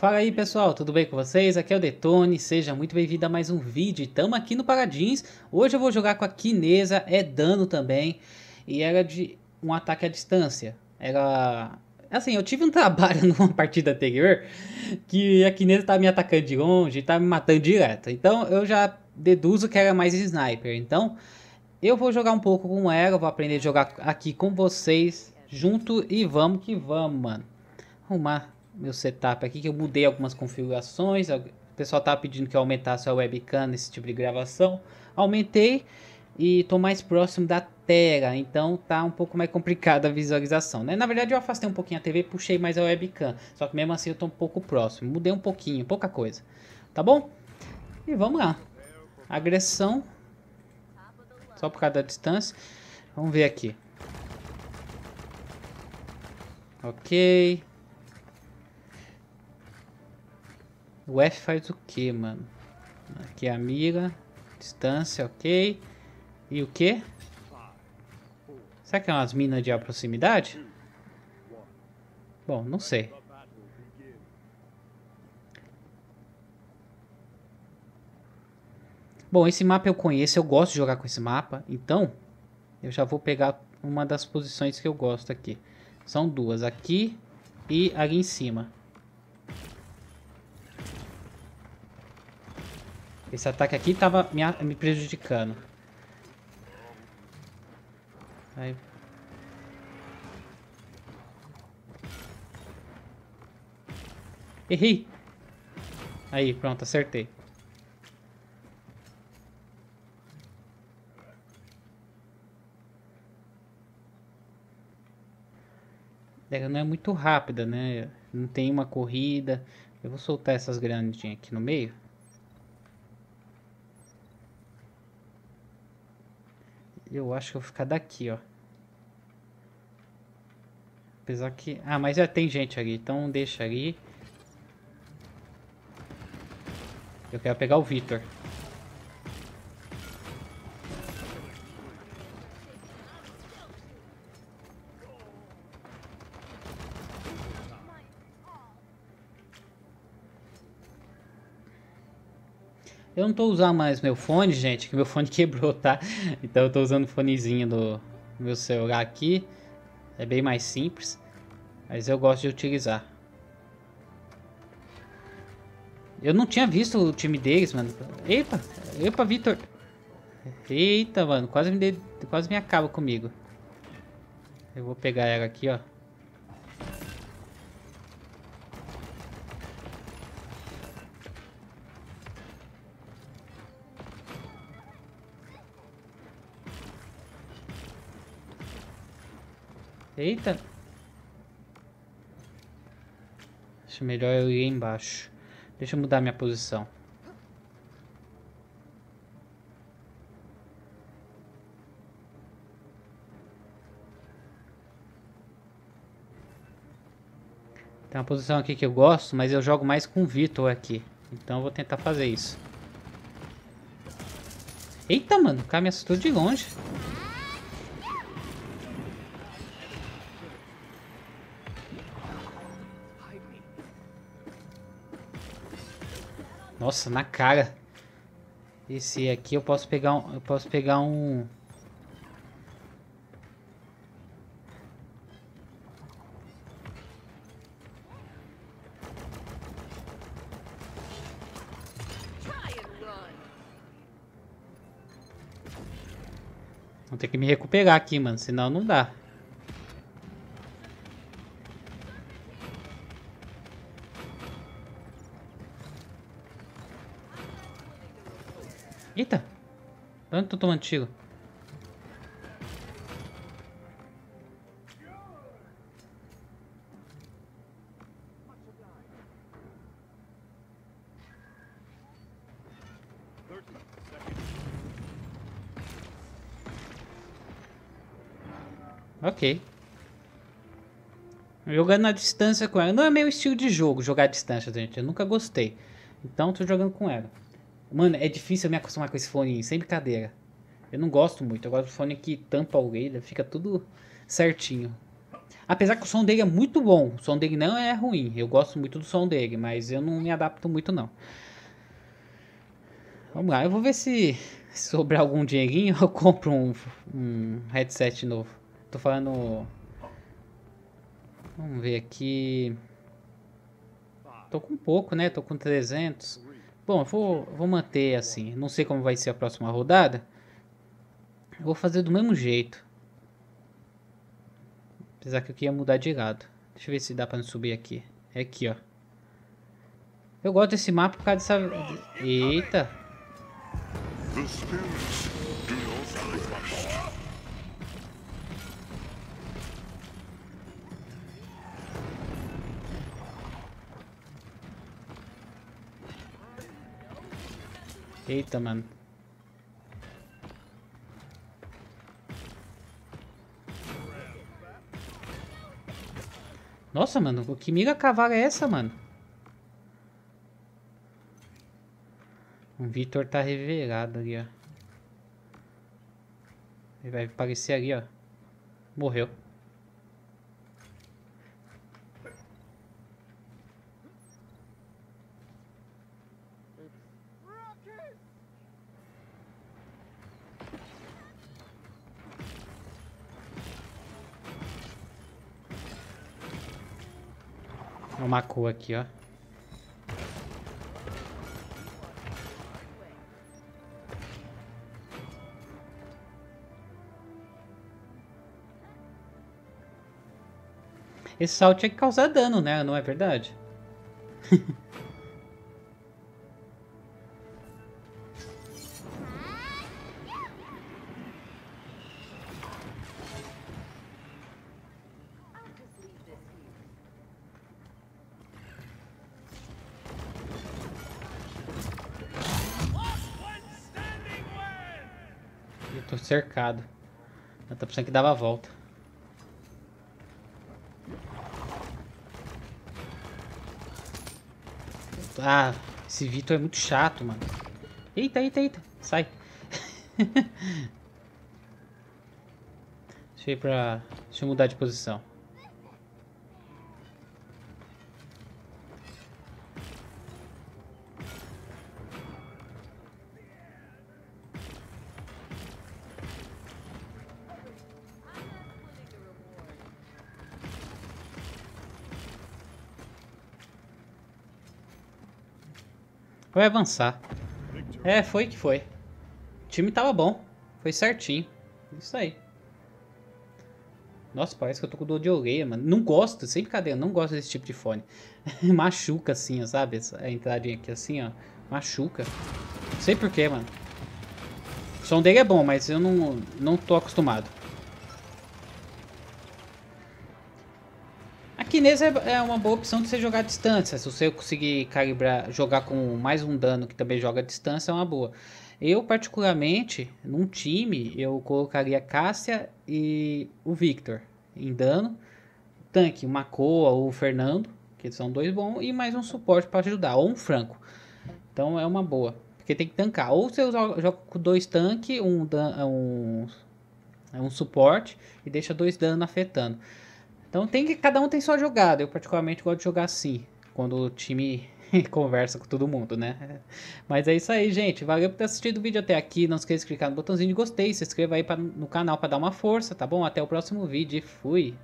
Fala aí pessoal, tudo bem com vocês? Aqui é o Detone, seja muito bem-vindo a mais um vídeo. Estamos aqui no Paradins, hoje eu vou jogar com a Kinesa, é dano também, e era de um ataque à distância. Era... Assim, eu tive um trabalho numa partida anterior, que a Kinesa estava me atacando de longe estava me matando direto. Então eu já deduzo que era mais sniper, então... Eu vou jogar um pouco com ela, vou aprender a jogar aqui com vocês junto e vamos que vamos, mano. Arrumar meu setup aqui, que eu mudei algumas configurações. O pessoal tava pedindo que eu aumentasse a webcam nesse tipo de gravação. Aumentei e tô mais próximo da tela, então tá um pouco mais complicada a visualização, né? Na verdade eu afastei um pouquinho a TV, puxei mais a webcam, só que mesmo assim eu tô um pouco próximo. Mudei um pouquinho, pouca coisa. Tá bom? E vamos lá. Agressão. Só por causa da distância. Vamos ver aqui. Ok. O F faz o que, mano? Aqui é a mira. Distância, ok. E o que? Será que é umas minas de proximidade? Bom, não sei. Bom, esse mapa eu conheço, eu gosto de jogar com esse mapa, então eu já vou pegar uma das posições que eu gosto aqui. São duas, aqui e ali em cima. Esse ataque aqui tava me, me prejudicando. Aí. Errei. Aí, pronto, acertei. Ela não é muito rápida, né? Não tem uma corrida. Eu vou soltar essas grandinhas aqui no meio. Eu acho que eu vou ficar daqui, ó. Apesar que... Ah, mas já tem gente ali, então deixa ali. Eu quero pegar o Victor. Eu não tô usando mais meu fone, gente, que meu fone quebrou, tá? Então eu tô usando o fonezinho do meu celular aqui. É bem mais simples, mas eu gosto de utilizar. Eu não tinha visto o time deles, mano. Eita, epa, Vitor. Eita, mano, quase me, de... quase me acaba comigo. Eu vou pegar ela aqui, ó. Eita. Acho melhor eu ir embaixo. Deixa eu mudar minha posição. Tem uma posição aqui que eu gosto, mas eu jogo mais com o Vitor aqui. Então eu vou tentar fazer isso. Eita, mano, o cara me assustou de longe. Nossa, na cara. Esse aqui eu posso pegar um, eu posso pegar um Vou ter que me recuperar aqui, mano, senão não dá. Eita! Onde tô tomando tiro? Ok. Jogando na distância com ela. Não é meu estilo de jogo jogar à distância, gente. Eu nunca gostei. Então tô jogando com ela. Mano, é difícil me acostumar com esse fone, sem brincadeira. Eu não gosto muito. Eu gosto do fone que tampa o orelha, fica tudo certinho. Apesar que o som dele é muito bom, o som dele não é ruim. Eu gosto muito do som dele, mas eu não me adapto muito não. Vamos lá, eu vou ver se, se sobrar algum dinheirinho eu compro um, um headset novo. Tô falando... Vamos ver aqui... Tô com pouco, né? Tô com 300. Bom, eu vou, vou manter assim. Não sei como vai ser a próxima rodada. Eu vou fazer do mesmo jeito. Apesar que eu queria mudar de lado. Deixa eu ver se dá pra subir aqui. É aqui, ó. Eu gosto desse mapa por causa dessa... Eita. Eita, mano. Nossa, mano, que mira cavalo é essa, mano? O Victor tá revelado ali, ó. Ele vai aparecer ali, ó. Morreu. Uma cor aqui, ó. Esse salto tinha que causar dano, né? Não é verdade? tô cercado. Eu tô pensando que dava a volta. Ah, esse Vitor é muito chato, mano. Eita, eita, eita. Sai. Deixa eu ir pra... Deixa eu mudar de posição. Vai avançar. É, foi que foi. O time tava bom. Foi certinho. Isso aí. Nossa, parece que eu tô com dor de orelha, mano. Não gosto, sem brincadeira, não gosto desse tipo de fone. Machuca assim, ó, sabe? Essa, entradinha aqui assim, ó. Machuca. Não sei porquê, mano. O som dele é bom, mas eu não, não tô acostumado. Kinesa é uma boa opção de você jogar à distância. Se você conseguir calibrar, jogar com mais um dano que também joga à distância, é uma boa. Eu, particularmente, num time, eu colocaria Cássia e o Victor em dano. Tanque, o Macoa ou o Fernando, que são dois bons, e mais um suporte para ajudar, ou um Franco. Então é uma boa, porque tem que tancar. Ou você joga com dois tanques, um, um, um suporte e deixa dois danos afetando. Então tem que cada um tem sua jogada. Eu particularmente gosto de jogar assim, quando o time conversa com todo mundo, né? Mas é isso aí, gente. Valeu por ter assistido o vídeo até aqui. Não esqueça de clicar no botãozinho de gostei, se inscreva aí pra, no canal para dar uma força, tá bom? Até o próximo vídeo fui!